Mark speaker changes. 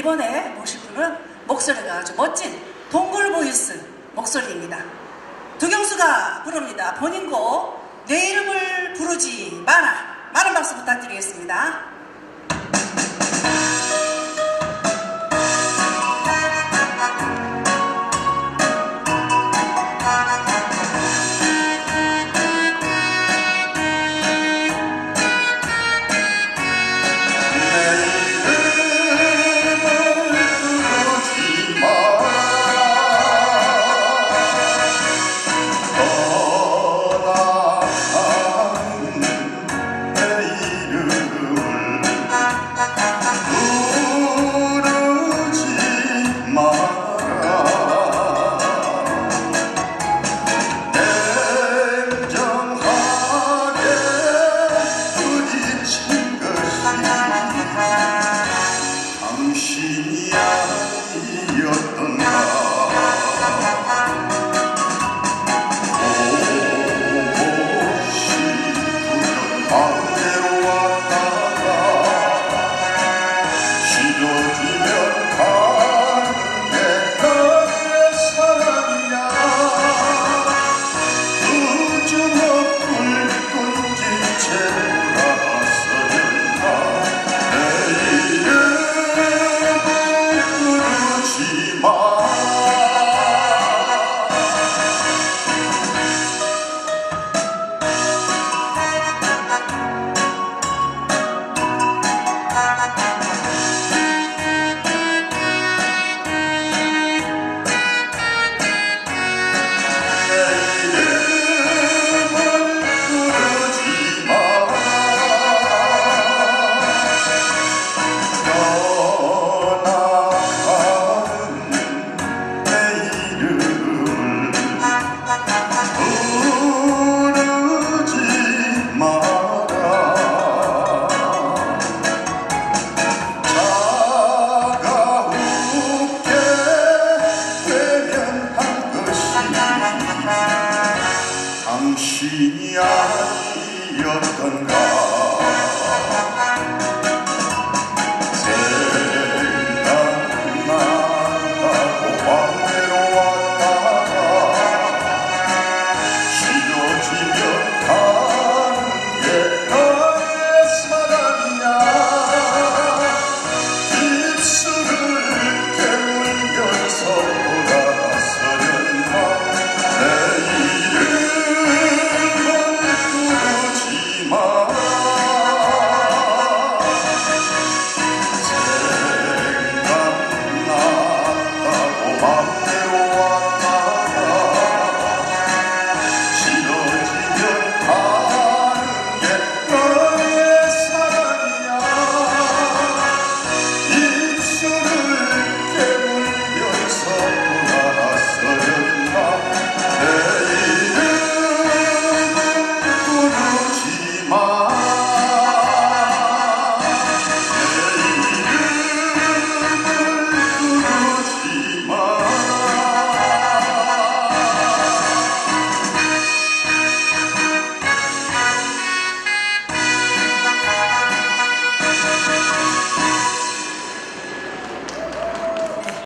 Speaker 1: 이번에 모실 분은 목소리가 아주 멋진 동굴 voice 목소리입니다. 두경수가 부릅니다. 본인 곡, 내 이름을 부르지 마라. 많은 박수 부탁드리겠습니다. love.
Speaker 2: 당신이 아니었던가?